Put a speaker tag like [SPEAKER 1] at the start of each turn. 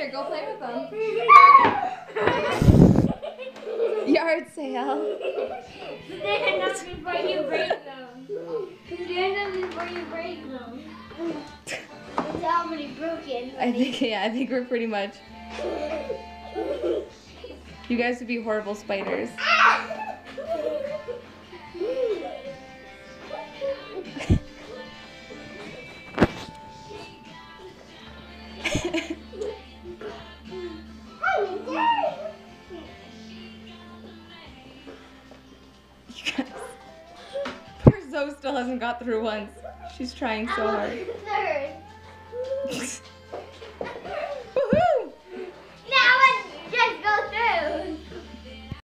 [SPEAKER 1] picture. Go play with them. Yard sale.
[SPEAKER 2] Stand up before you break them. Stand up before you break them. It's already broken.
[SPEAKER 1] I think yeah, I think we're pretty much. You guys would be horrible spiders. Zoey still hasn't got through once. She's trying so hard.
[SPEAKER 2] Third.